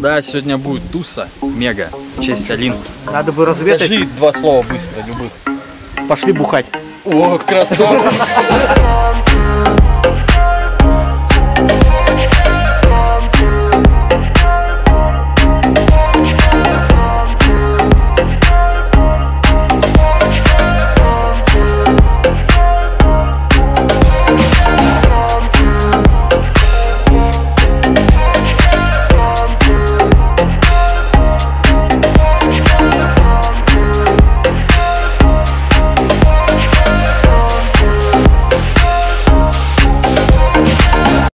Да, сегодня будет туса, мега, в честь Алинки. Надо бы разведать. Скажи два слова быстро, любых. Пошли бухать. О, красавчик.